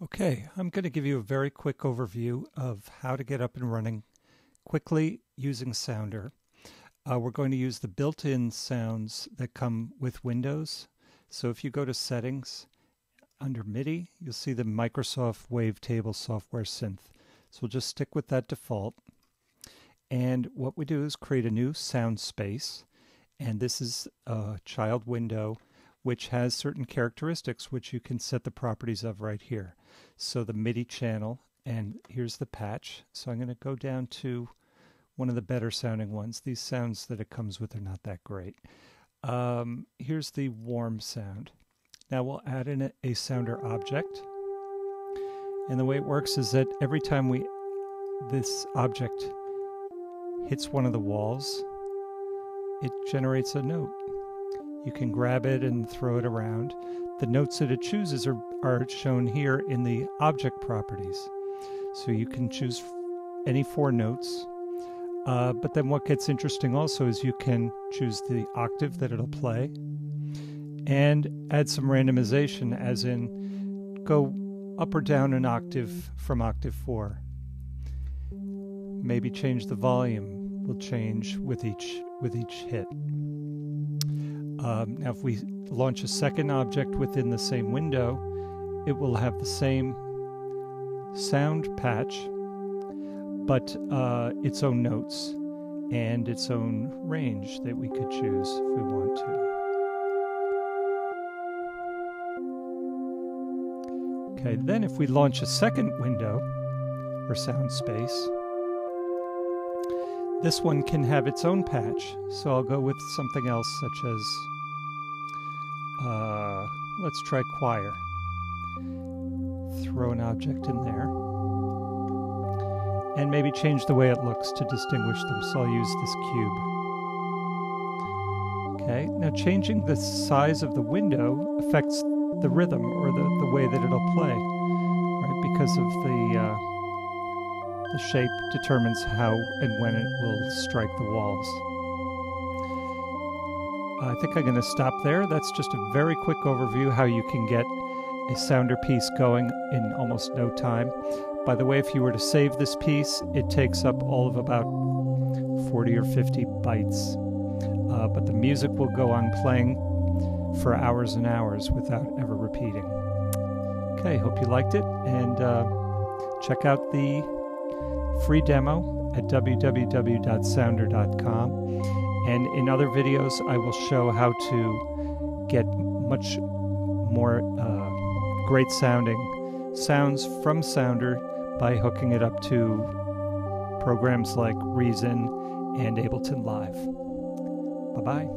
Okay, I'm going to give you a very quick overview of how to get up and running quickly using Sounder. Uh, we're going to use the built-in sounds that come with Windows. So if you go to Settings, under MIDI, you'll see the Microsoft Wavetable Software Synth. So we'll just stick with that default. And what we do is create a new sound space. And this is a child window which has certain characteristics which you can set the properties of right here. So the MIDI channel, and here's the patch. So I'm going to go down to one of the better sounding ones. These sounds that it comes with are not that great. Um, here's the warm sound. Now we'll add in a, a sounder object. And the way it works is that every time we this object hits one of the walls, it generates a note. You can grab it and throw it around. The notes that it chooses are, are shown here in the object properties. So you can choose any four notes. Uh, but then what gets interesting also is you can choose the octave that it'll play and add some randomization, as in go up or down an octave from octave 4. Maybe change the volume will change with each with each hit. Um, now, if we launch a second object within the same window, it will have the same sound patch, but uh, its own notes and its own range that we could choose if we want to. Okay, then if we launch a second window or sound space, this one can have its own patch, so I'll go with something else such as, uh, let's try choir. Throw an object in there. And maybe change the way it looks to distinguish them, so I'll use this cube. Okay, now changing the size of the window affects the rhythm or the, the way that it'll play, right? Because of the uh, the shape determines how and when it will strike the walls. I think I'm going to stop there. That's just a very quick overview how you can get a sounder piece going in almost no time. By the way, if you were to save this piece, it takes up all of about 40 or 50 bytes. Uh, but the music will go on playing for hours and hours without ever repeating. Okay, hope you liked it, and uh, check out the free demo at www.sounder.com. And in other videos, I will show how to get much more uh, great sounding sounds from Sounder by hooking it up to programs like Reason and Ableton Live. Bye bye.